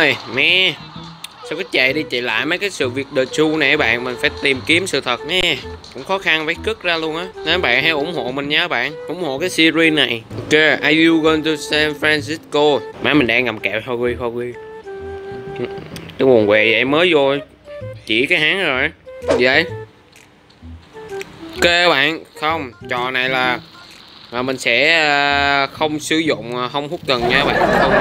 ơi mẹ. Sao cứ chạy đi chạy lại mấy cái sự việc đời chu này bạn? Mình phải tìm kiếm sự thật nha. Cũng khó khăn phải cất ra luôn á. Nên bạn hãy ủng hộ mình nha bạn. Ủng hộ cái series này. Ok, are you going to San Francisco? Má, mình đang ngầm kẹo. Thôi quy thôi. Quy cái buồn què vậy? Mới vô chỉ cái hán rồi. Vậy? Ok bạn. Không, trò này là à, mình sẽ à, không sử dụng à, không hút cần nha các bạn. Không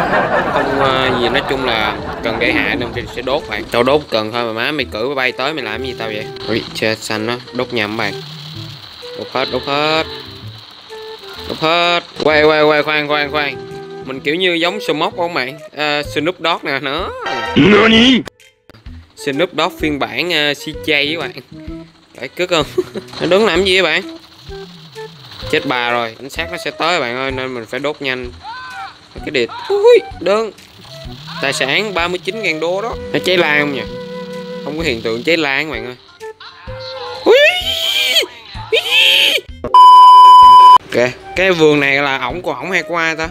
không à, gì nói chung là cần gây hại nên mình sẽ đốt bạn. Tao đốt cần thôi mà má mày cử bay tới mày làm cái gì tao vậy? Ui chết xanh nó đốt nhầm bạn. Đốt hết đốt hết. Đốt hết. Quay quay quay khoan khoan khoan. Mình kiểu như giống Smoke không bạn à, Snoop Dogg nè nó. NANI? Snoop Dogg phiên bản uh, CJ với bạn. Phải cất không? Nó đứng làm gì vậy bạn Chết bà rồi Cảnh sát nó sẽ tới bạn ơi, Nên mình phải đốt nhanh. Cái điện Ui, đơn. Tài sản 39.000 đô đó. Nó cháy lan không nhỉ? Không có hiện tượng cháy lan bạn ơi. Ui. Ok, Cái vườn này là ổng của ổng hay của ai ta?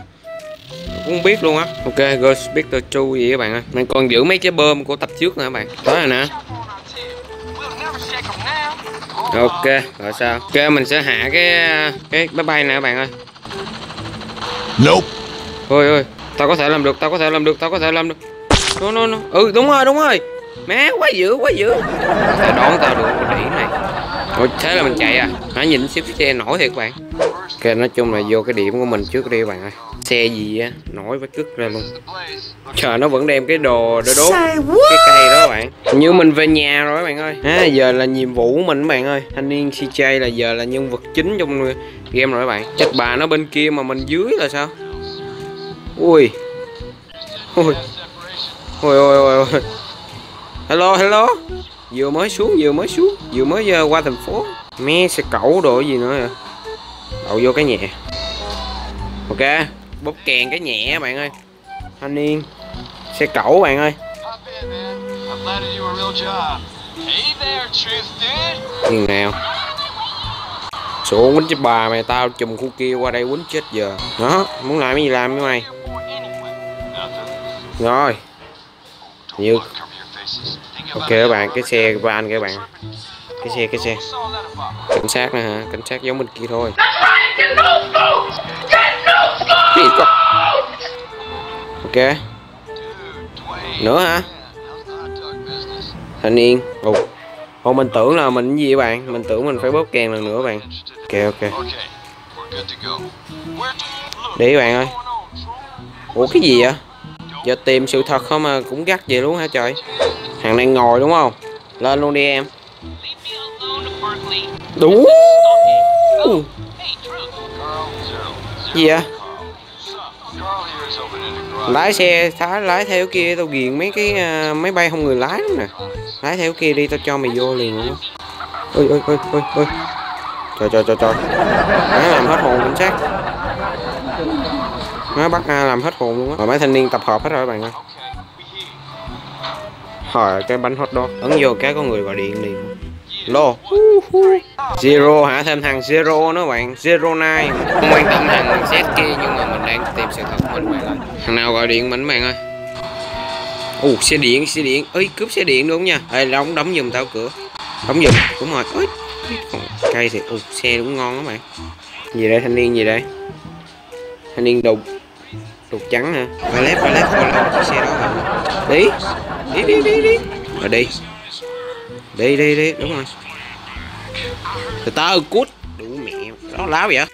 Cũng không biết luôn á. Ok go speaker chu gì các bạn ơi. Mình còn giữ mấy cái bơm của tập trước nữa các bạn. Tới rồi nè ok rồi sao? Ok mình sẽ hạ cái cái máy bay nè các bạn ơi. Nope. Ôi ôi tao có thể làm được tao có thể làm được tao có thể làm được. Nó nó nó ừ đúng rồi đúng rồi. Má quá dữ quá dữ. Tao đón tao được cái này. Ôi thế là mình chạy à? Hả nhìn xếp xe nổi thiệt các bạn ok nói chung là vô cái điểm của mình trước đi các bạn ơi. Xe gì á nổi với cức ra luôn. Trời nó vẫn đem cái đồ để đốt cái cây đó các bạn. Như mình về nhà rồi các bạn ơi. À, giờ là nhiệm vụ của mình các bạn ơi. Thanh niên CJ là giờ là nhân vật chính trong game rồi các bạn. Chắc bà nó bên kia mà mình dưới là sao? Ui. Ui. Ui ui ui, ui. hello hello. Vừa mới xuống vừa mới xuống. Vừa mới uh, qua thành phố. Mé xe cẩu đồ gì nữa à đậu vô cái nhẹ. Ok, bóp kèn cái nhẹ, bạn ơi. Thanh niên, xe cẩu, bạn ơi. Chừng nào? Xuống quýnh chết bà mày, tao chùm khu kia qua đây quýnh chết giờ. Đó, muốn làm cái gì làm với mày? Rồi. Như ok các bạn, cái xe van các bạn cái xe cái xe. Cảnh sát nè hả? Cảnh sát giống bên kia thôi. Gì cơ? ok. Nữa hả? Thanh niên. Ồ. Ồ mình tưởng là mình cái gì vậy bạn? Mình tưởng mình phải bóp kèn lần nữa bạn. Ok ok. Đi bạn ơi. Ủa cái gì vậy? Giờ tìm sự thật không mà cũng gắt vậy luôn hả trời? Thằng này ngồi đúng không? Lên luôn đi em đúng. Gì vậy? Lái xe thá lái theo kia tao ghiền mấy cái uh, máy bay không người lái lắm nè. Lái theo kia đi tao cho mày vô liền luôn ôi ôi ôi ôi ôi. Trời trời trời trời. Nó làm hết hồn cảnh sát. Nó bắt A làm hết hồn luôn á. Rồi mấy thanh niên tập hợp hết rồi các bạn ơi. Hỏi cái bánh hot dog. Ấn vô cái có người gọi điện liền lô zero hả? Thêm thằng zero nữa bạn. Zero nine. Không quan tâm thằng z kia nhưng mà mình đang tìm sự thật mình bạn ơi thằng nào gọi điện mình bạn ơi? Ồ xe điện xe điện. Ơi cướp xe điện đúng nha? Ê đóng đóng giùm tao cửa. Đóng giùm. Đúng rồi. Ơi cây thì ồ xe cũng ngon đó bạn. Gì đây thanh niên gì đây? Thanh niên đục. Đục trắng hả? Và lép và lép chiếc xe đó bạn đi. Đi đi đi đi. Rồi đi đi đi đi, đúng rồi. Từ từ, cút. Đủ mẹ. Đó, láo vậy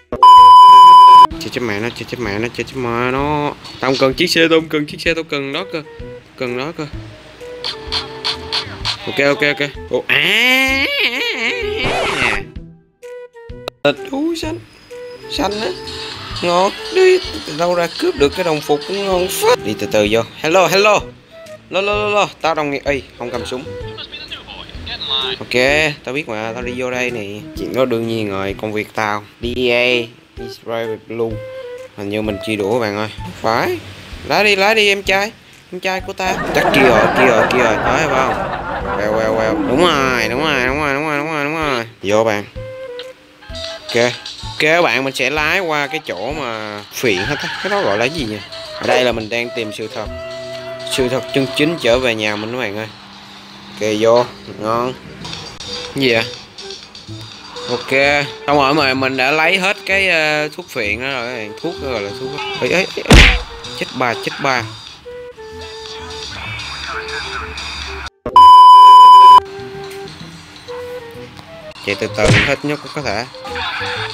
chết chết mẹ nó, chết chết mẹ nó, chết chết mẹ nó. Tao cần chiếc xe, tao cần chiếc xe, tao cần đó cơ. Cần đó cơ. Ok ok ok. Ồ à. Thịt thú xanh. Xanh á. Ngọt đi. Từ đâu ra cướp được cái đồng phục cũng ngon phết đi từ từ vô. Hello hello. Lo lo lo lo. Tao đồng nghiệp. Ơi không cầm súng ok tao biết mà tao đi vô đây nè. Chuyện đó đương nhiên rồi công việc tao. DEA Israel Blue hình như mình chia đũa bạn ơi. Phải. Lái đi lái đi em trai. Em trai của ta chắc kia rồi kia rồi kia rồi. Nói phải không? Queo queo queo đúng rồi đúng rồi đúng rồi đúng rồi đúng rồi đúng rồi. Vô bạn. Ok. Ok bạn mình sẽ lái qua cái chỗ mà phiện hết á. Cái đó gọi là gì nhỉ? Ở đây là mình đang tìm sự thật. Sự thật chân chính trở về nhà mình các bạn ơi ok vô. Ngon. Gì vậy? Ok. Xong rồi mà mình đã lấy hết cái uh, thuốc phiện đó rồi. Thuốc đó rồi là thuốc ấy, ấy, ấy, chết bà chết bà. Chạy từ từ hết nhất có thể.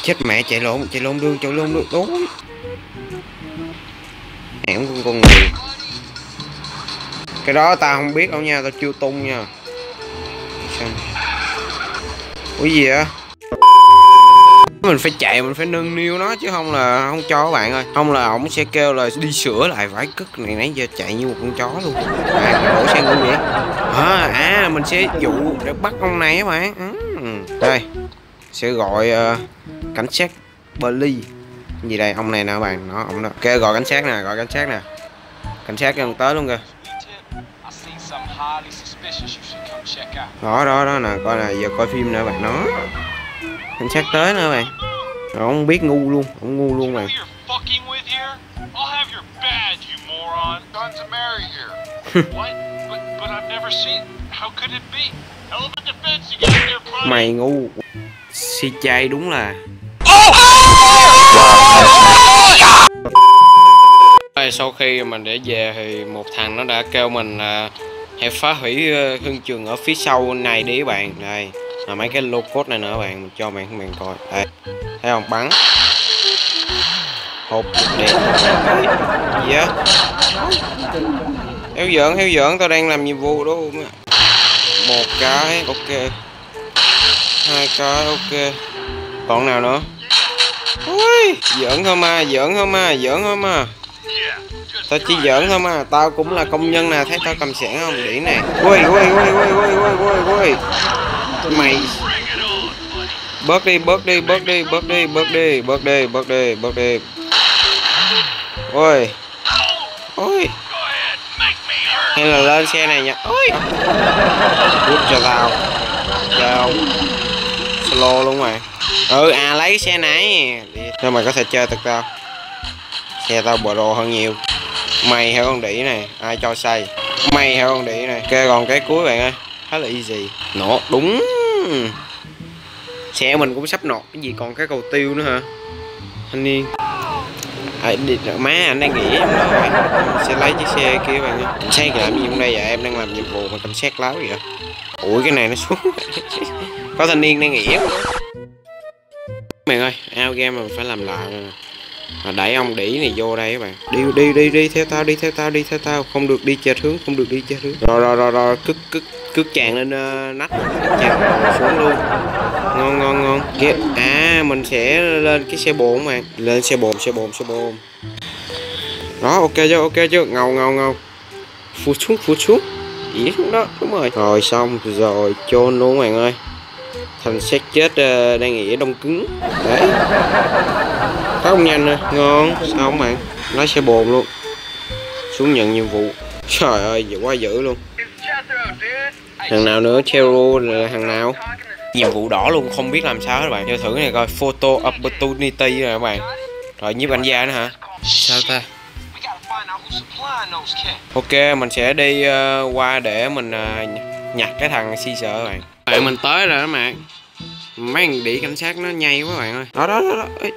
Chết mẹ chạy lộn chạy lộn đường chạy lộn đường. Đúng hẻm con con người cái đó tao không biết đâu nha tao chưa tung nha. Sao? ủa gì vậy? Mình phải chạy mình phải nâng niu nó chứ không là không cho các bạn ơi. Không là ổng sẽ kêu là đi sửa lại vải cất này nãy giờ chạy như một con chó luôn. À đổ sang ngu vậy? À, à mình sẽ dụ để bắt ông này các bạn. Ừ. đây sẽ gọi uh, cảnh sát Berly gì đây? Ông này nè các bạn nó ông đó. Kêu gọi cảnh sát nè gọi cảnh sát nè. Cảnh sát gần tới luôn kìa đó đó đó nè, coi là giờ coi phim nữa bạn nó cảnh sát tới nữa bạn. Rồi, ông biết ngu luôn, ông ngu luôn bạn. Mày ngu. Si chay đúng là sau khi mình để về thì một thằng nó đã kêu mình là hãy phá hủy ờ, hương trường ở phía sau này đi các bạn. Đây là mấy cái lô cốt này nữa bạn, mình cho bạn các bạn coi. Đây, thấy không? Bắn. Hộp điện gì dạ. á theo giỡn theo giỡn, tao đang làm nhiệm vụ đó một cái, ok. Hai cái, ok. Còn nào nữa? Ui, giỡn thôi mà giỡn thôi mà giỡn thôi mà tao chỉ giỡn thôi mà tao cũng là công nhân nè, thấy tao cầm sẻn không? Điển này ui ui ui ui ui ui ui ui mày. Bớt đi bớt đi bớt đi bớt đi bớt đi bớt đi bớt đi bớt đi. Ôi. Ôi. Hay là lên xe này nha. Ôi. Rút cho tao. Chơi không? Luôn mày. Ừ à lấy cái xe này. Cho mày có thể chơi thật tao. Xe tao bờ rồ hơn nhiều mày hay con đĩ này? Ai cho say? Mày hay con đĩ này? Kê còn cái cuối bạn ơi. Khá là easy. Nổ đúng. Xe mình cũng sắp nọt cái gì còn cái cầu tiêu nữa hả? Thanh niên. À, đi, má anh đang nghỉ em đó. Bạn sẽ lấy chiếc xe kia bạn ơi. Cảnh sát làm gì trong đây vậy? Em đang làm nhiệm vụ mà cảnh sát láo vậy? Ủi cái này nó xuống. Có thanh niên đang nghỉ em. Bạn ơi ao game mà phải làm lại rồi mà đẩy ông đĩ này vô đây các bạn. Đi đi đi đi theo tao đi theo tao đi theo tao. Không được đi chệch hướng không được đi chệch hướng. Rồi rồi rồi rồi cứ cứ cứ chàng lên uh, nách. Chàng xuống luôn. Ngon ngon ngon. Kia à mình sẽ lên cái xe bồn mà. Lên xe bồn xe bồn xe bồn. Đó ok chưa? Ok chưa? Ngầu ngầu ngầu. Phụt xuống phụt xuống. Ý xuống đó đúng rồi. Rồi xong. Rồi chôn luôn bạn ơi. Thành xác chết uh, đang nghỉ đông cứng. Đấy có không nhanh nè ngon. Sao không bạn? Lái xe bồn luôn. Xuống nhận nhiệm vụ. Trời ơi dữ quá dữ luôn. Thằng nào nữa? Chero là thằng nào? Nhiệm vụ đỏ luôn không biết làm sao hết các bạn. Vô thử cái này coi. Photo opportunity rồi các bạn. Rồi nhiếp ảnh gia nữa hả? Sao ta? Ok mình sẽ đi ờ, qua để mình ờ, nhặt cái thằng si sợ các bạn. Bạn mình tới rồi đó bạn mấy thằng đĩ cảnh sát nó nhây quá bạn ơi. Đó đó đó, đó. Ê,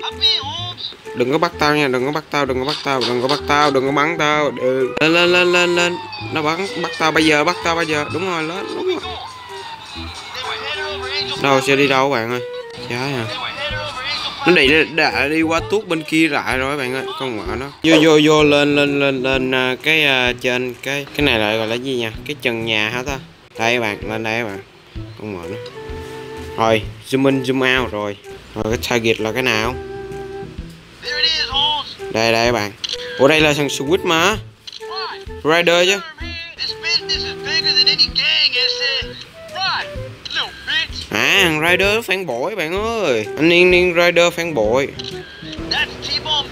đừng có bắt tao nha đừng có bắt tao đừng có bắt tao đừng có bắt tao đừng có bắn tao. Ừ. lên lên lên lên lên. Nó bắn bắt tao bây giờ bắt tao bây giờ. Đúng rồi lên đúng rồi. Đâu sẽ đi đâu bạn ơi? Trái à nó đi đã đi qua tuốt bên kia lại rồi bạn ơi. Con ngựa nó. Vô vô vô lên lên lên lên à, cái uh, trên cái cái này lại gọi là gì nha cái trần nhà hả ta? Đây bạn lên đây bạn. Con ngựa nó rồi zoom in zoom out rồi. Rồi cái target là cái nào? Đây đây các bạn. Ủa đây là thằng switch mà. Rider chứ. À thằng rider phản bội bạn ơi. Anh niên niên rider phản bội. That's T-Bone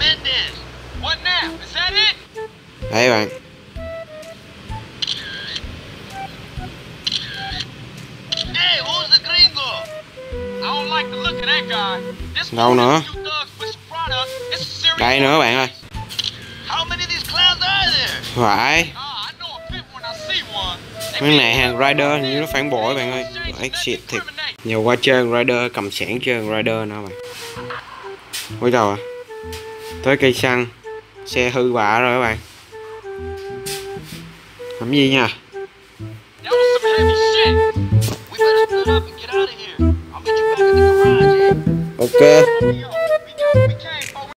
Đâu nữa? Đây nữa bạn ơi. Phải. Cái này hàng Rider hình như nó phản bội bạn ơi. Exit thiệt. Nhiều qua chơi Rider, cầm sẵn chơi Rider nữa bạn. Ôi trời à Tới cây xăng. Xe hư bạ rồi các bạn. Làm gì nha? ok.